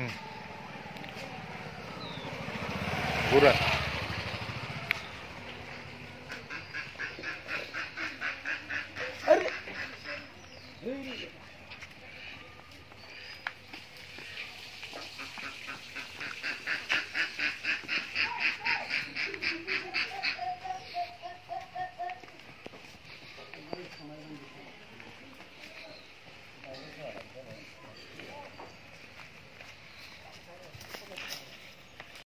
응. 노란. Thank you.